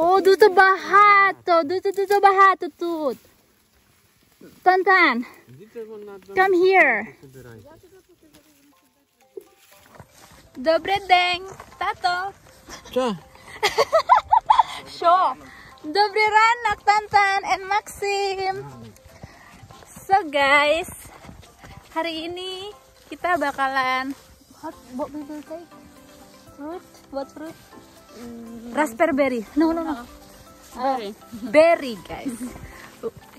Oh, tuh bahato, tuh tuh bahato tuh. Tantan, come here. Dobre deng, tato. Co? Show. Dobre ranak, Tantan and Maxim. So guys, hari ini kita bakalan what we will take? Fruit? What fruit? Raspberry. No, no, no. Berry. Berry, guys.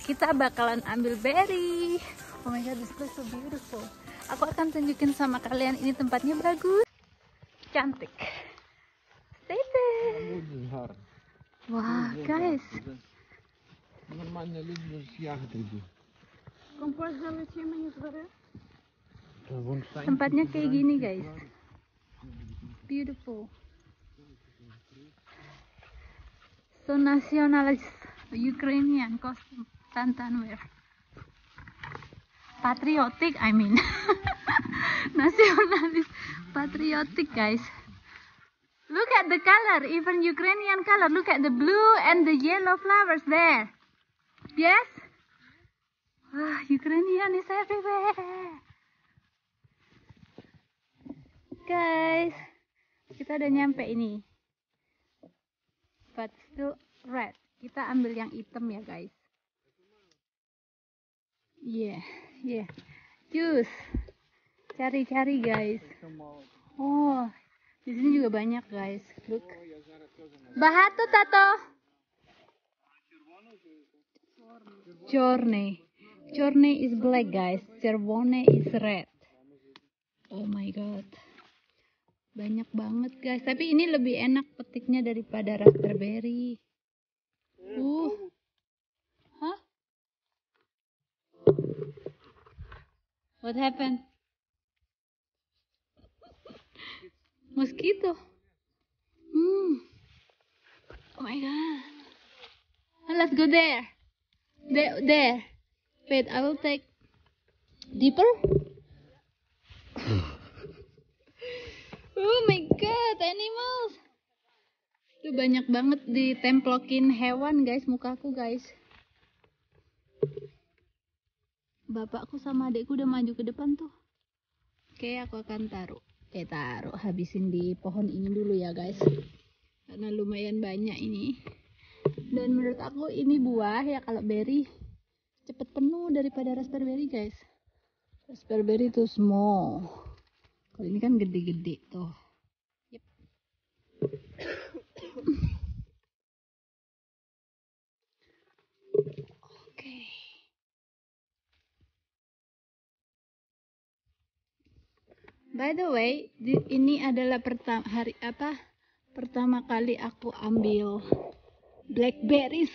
Kita bakalan ambil berry. Oh my god, this place so beautiful. Aku akan tunjukin sama kalian ini tempatnya bagus. Cantik. Stay there. Wah, guys. Нормально люди с ягоды. Tempatnya kayak gini, guys. Beautiful. So nationalist Ukrainian costume Tantan wear. Patriotic, I mean. nationalist patriotic, guys. Look at the color, even Ukrainian color. Look at the blue and the yellow flowers there. Yes? Ah, Ukrainian is everywhere. Guys, kita udah nyampe ini. But still red. Kita ambil yang hitam ya, guys. Yeah, yeah. Juice. Cari-cari, guys. Oh, di sini juga banyak, guys. Look. Bahato, Tato. Chorne. Chorne is black, guys. Cervone is red. Oh my god. Banyak banget, guys. Tapi ini lebih enak petiknya daripada raspberry. Uh. Hah? What happened? Mosquito. Hmm. Oh my god. Oh, let's go there. There, there. Wait, I will take deeper. Oh my god, animals. Tuh banyak banget ditemplokin hewan guys, mukaku guys. Bapakku sama adekku udah maju ke depan tuh. Oke, aku akan taruh. Eh, taruh. Habisin di pohon ini dulu ya guys. Karena lumayan banyak ini. Dan menurut aku ini buah ya kalau berry cepet penuh daripada raspberry guys. Raspberry itu small. Kalau ini kan gede-gede tuh. Yep. Oke. By the way, di- ini adalah pertama hari apa? Pertama kali aku ambil blackberries.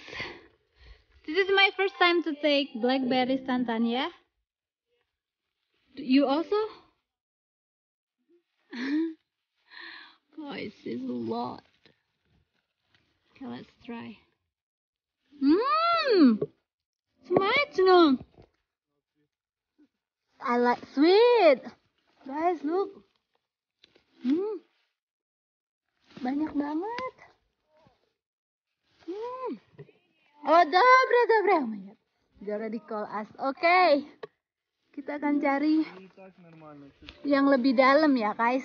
This is my first time to take blackberries, Tantan, ya? You also? Boys, this is a lot. Okay, let's try. Mmm! Tomato! I like sweet! Guys, look! Hmm. Banyak banget! Hmm. Oh, dobré, dobré, Oh my god. You already call us. Okay. Kita akan cari yang lebih dalam ya, guys.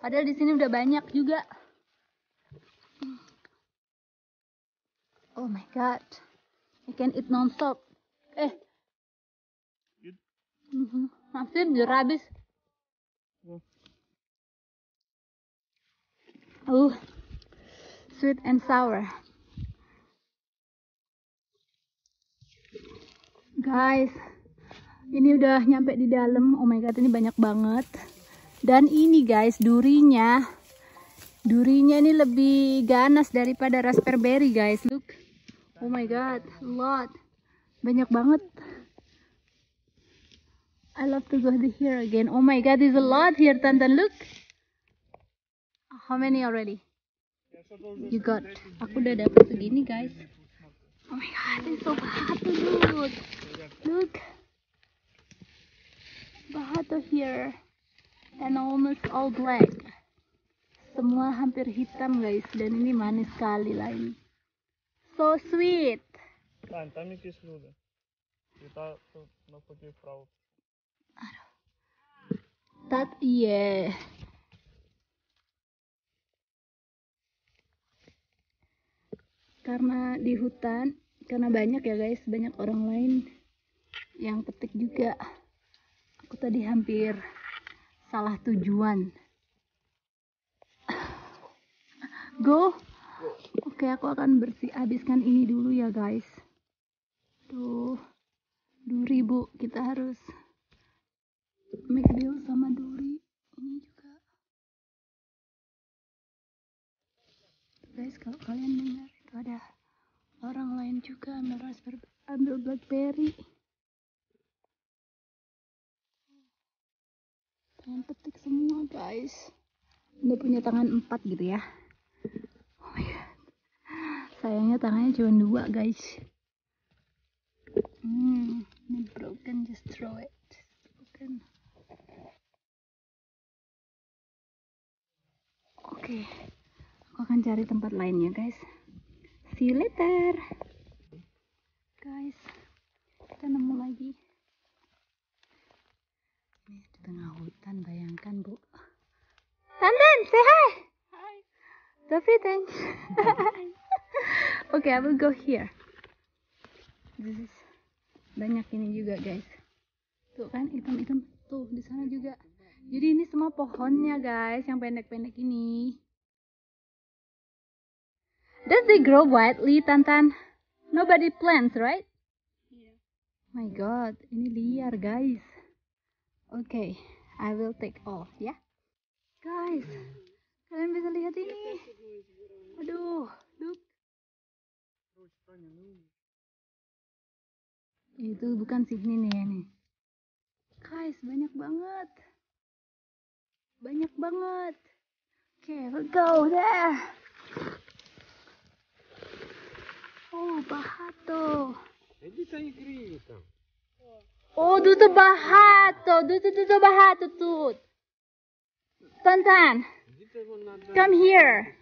Padahal di sini udah banyak juga. Oh my god. I can eat non-stop. Eh. Mhm. Masih udah habis. Oh, sweet and sour. Guys, ini udah nyampe di dalam. Oh my god, ini banyak banget. Dan ini guys, durinya. Durinya ini lebih ganas daripada raspberry guys. Look. Oh my god, lot. Banyak banget. I love to go here again. Oh my god, there's a lot here, Tantan. Look. How many already? You got. Aku udah dapet segini, guys. Oh my god, it's so bahato, dude. Look Bahato here. And almost all black. Semua hampir hitam, guys. Dan ini manis sekali lah ini. So sweet. Тань, там якісь люди. І та тут навпаки вправо. That yeah. Karena di hutan, karena banyak ya guys, banyak orang lain yang petik juga. Aku tadi hampir salah tujuan. Go. Oke, aku akan bersih habiskan ini dulu ya guys. Tuh. Duri bu, kita harus make deal sama duri ini juga guys kalau kalian dengar itu ada orang lain juga ambil raspberry ambil blackberry tangan petik semua guys udah punya tangan empat gitu ya oh my god sayangnya tangannya cuma dua guys hmm ini broken just throw it broken Oke, aku akan cari tempat lain ya guys. See you later. Guys, kita nemu lagi. Tengah hutan, bayangkan bu. Tantan, say hi. Hi. Jeffrey, thanks. Oke, I will go here. This is banyak ini juga guys. Tuh kan hitam-hitam. Tuh di sana juga. Jadi ini semua pohonnya guys, yang pendek-pendek ini. Does they grow widely, Tantan? Nobody plants, right? Iya. My God, ini liar guys Oke, I will take all, ya. Guys, kalian bisa lihat ini. Aduh, look. Itu bukan sih ini nih, nih. Guys, banyak banget. Banyak banget. Oke, let's go there. Oh, багато. Іди та і грію там. О, дуже багато, bahato, dutu dutu bahato tut. Tantan, come here.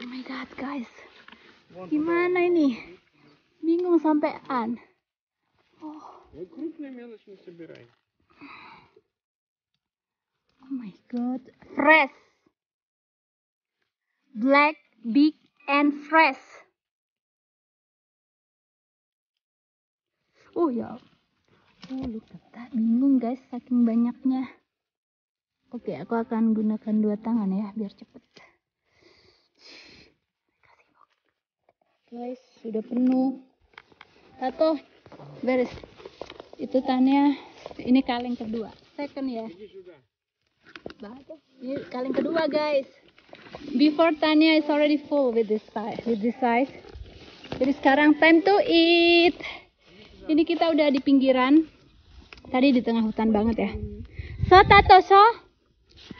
Oh my god, guys. Gimana ini? Bingung sampean. Oh. Oh my god. Fresh. Black, big, and fresh. Oh ya. Oh, look at that. bingung guys saking banyaknya. Oke, aku akan gunakan dua tangan ya biar cepet. Guys, sudah penuh. Tato, beres. Itu tanya ini kaleng kedua. Second ya. Bagus. Ini kaleng kedua guys. Before Tania is already full with this size. With this size. Jadi sekarang time to eat. Ini kita udah di pinggiran. Tadi di tengah hutan banget ya. So Tato so.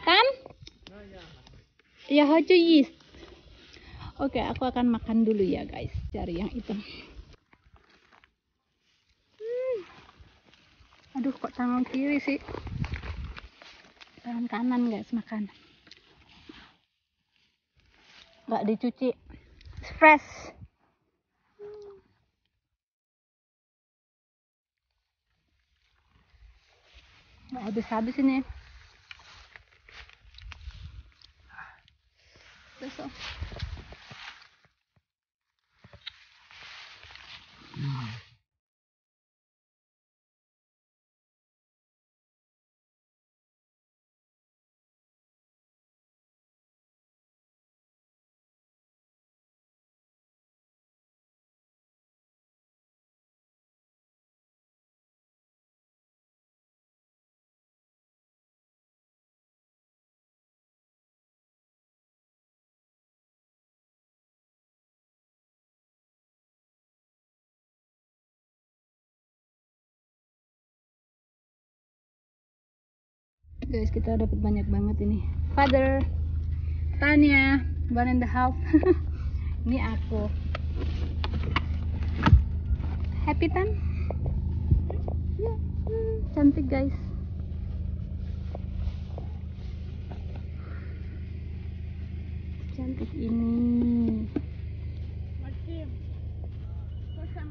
Come. Ya hoju yeast. Oke, aku akan makan dulu ya guys. Cari yang hitam. Hmm. Aduh, kok tangan kiri sih? tangan kanan guys makan nggak dicuci fresh nggak habis-habis ini guys kita dapat banyak banget ini. Father Tanya one and a half. Ini aku. Happy tan? Ya hmm, cantik guys. Secantik ini.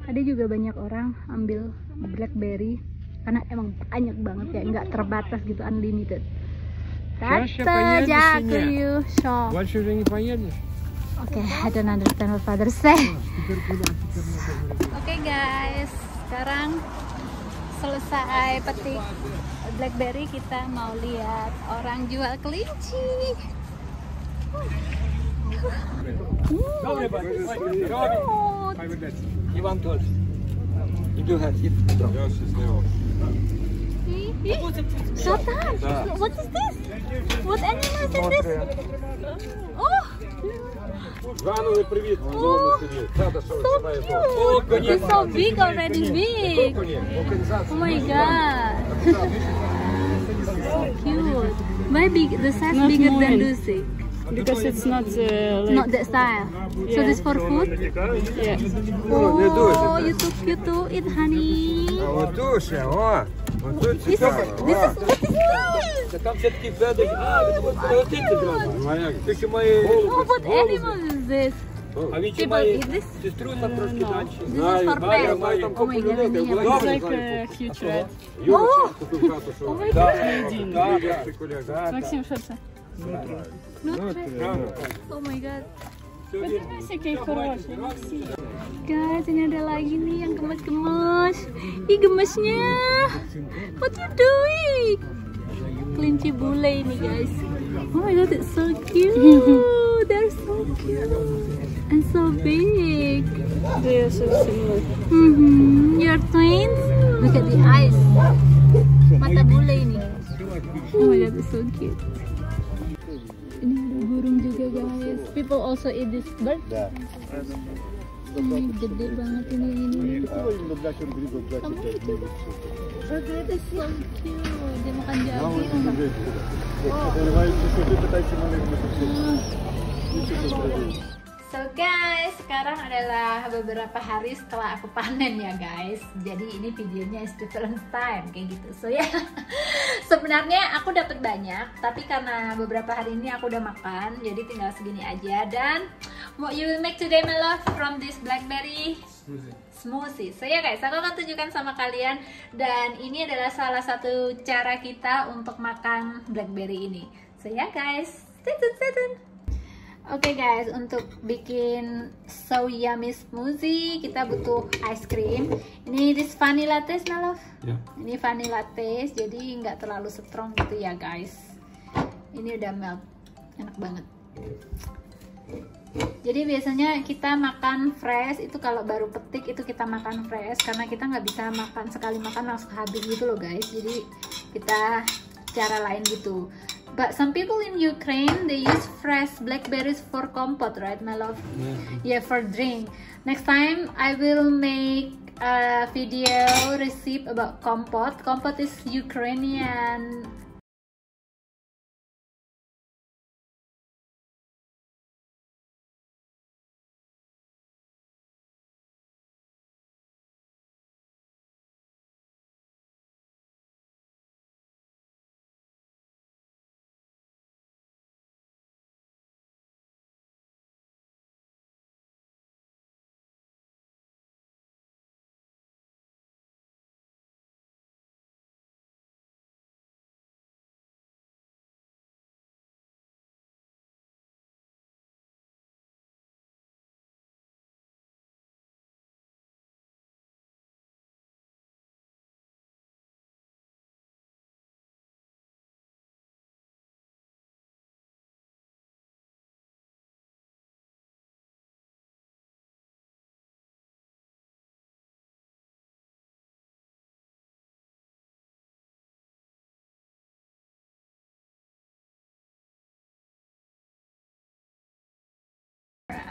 Ada juga banyak orang ambil blackberry karena emang banyak banget ya nggak terbatas gitu unlimited That's Jakuyu shop. What's your Okay, I don't understand what father say. okay guys, sekarang selesai petik blackberry kita mau lihat orang jual kelinci. Oh, this is so. Иван тоже. Иду гасить. Shut up! What is this? What animal is this? Oh, Ивановы, привет. Oh. Рада, что so cute! It's so big already, big. Oh my god. so cute. Why big? The size bigger than Lucy. because it's not uh, like Not that style. So this for food? yeah. Oh, you too cute to eat, honey. Вот душа, о! Вот тут This is, this is, what is this? Там все таки Федор. А, ви будете летити зразу. Ти ще має Oh, what animal is this? А він ще People має eat this? сестру там трошки далі. This is for pets. Oh my god, let me have It's one. like a huge rat. Oh, Купив хату, що? oh my god. Один. Так, Максим, що це? Oh my god. Bener sih. Guys, ini ada lagi nih yang gemes-gemes. Ih, gemesnya. What you doing? Kelinci bule ini, guys. Oh my god, it's so cute. They're so cute. And so big. They are so similar. Mm -hmm. Your twins? Look at the eyes. Mata bule ini. Oh my god, it's so cute. Guys. People also eat this bird. Ini gede banget ini ini. Kamu itu. Oh, that is so cute. Dia makan jagung. So guys, sekarang adalah beberapa hari setelah aku panen ya guys. Jadi ini videonya is different time kayak gitu. So ya, sebenarnya aku dapat banyak, tapi karena beberapa hari ini aku udah makan, jadi tinggal segini aja. Dan what you will make today my love from this blackberry smoothie. So ya guys, aku akan tunjukkan sama kalian dan ini adalah salah satu cara kita untuk makan blackberry ini. So ya guys, stay tune, stay tune. Oke guys, untuk bikin so yummy smoothie kita butuh ice cream. Ini this vanilla taste, my love. Ya. Ini vanilla taste, jadi nggak terlalu strong gitu ya guys. Ini udah melt, enak banget. Jadi biasanya kita makan fresh itu kalau baru petik itu kita makan fresh karena kita nggak bisa makan sekali makan langsung habis gitu loh guys. Jadi kita cara lain gitu. But some people in Ukraine they use fresh blackberries for compote, right, my love? Yeah, for drink. Next time I will make a video recipe about compote. Compote is Ukrainian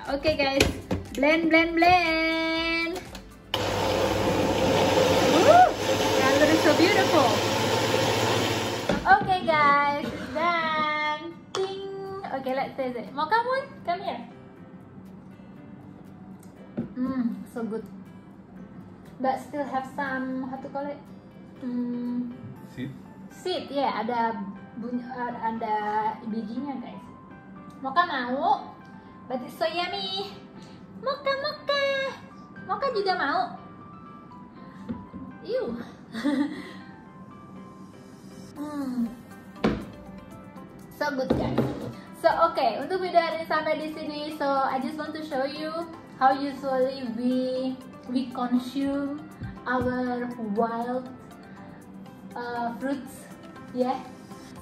Oke guys, blend blend blend. Woo, color is so beautiful. Oke guys, dan ting. Oke, let's taste it. Mau kamu? Come here. Hmm, so good. But still have some how to call it? Hmm, seed ya ada bunyi, ada bijinya guys mau kan mau But it's so yummy. Mocha mocha. Mocha juga mau. Ew. hmm. So good guys. So oke, untuk video hari ini sampai di sini. So I just want to show you how usually we we consume our wild uh, fruits. Yeah.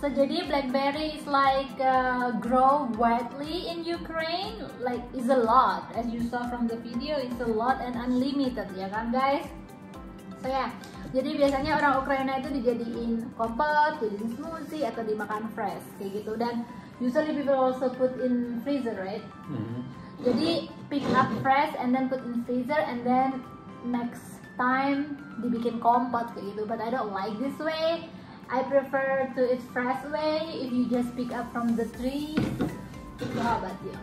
So jadi blackberry is like uh, grow widely in Ukraine, like is a lot. As you saw from the video, it's a lot and unlimited ya kan guys. So ya, jadi biasanya orang Ukraina itu dijadiin kompot, dijadiin smoothie atau dimakan fresh kayak gitu. Dan usually people also put in freezer, right? Jadi pick up fresh and then put in freezer and then next time dibikin kompot kayak gitu. But I don't like this way. I prefer to eat fresh way. If you just pick up from the tree, how about you?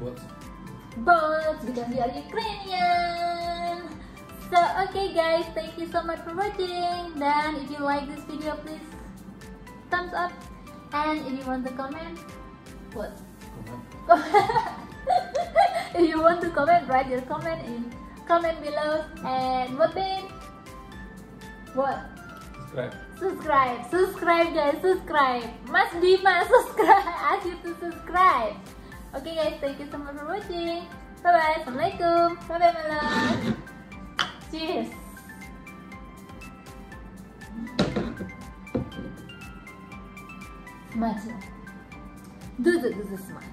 Buat But because we are Ukrainian. So okay guys, thank you so much for watching. Then if you like this video, please thumbs up. And if you want to comment, what? Comment. if you want to comment, write your comment in comment below. And what then? What? subscribe. Subscribe. Subscribe guys. Subscribe. Mas Dima subscribe. Ask you to subscribe. Oke okay, guys. Thank you so much for watching. Bye bye assalamualaikum. Bye bye malam cheers. Mati. Dudu, dudu, smile.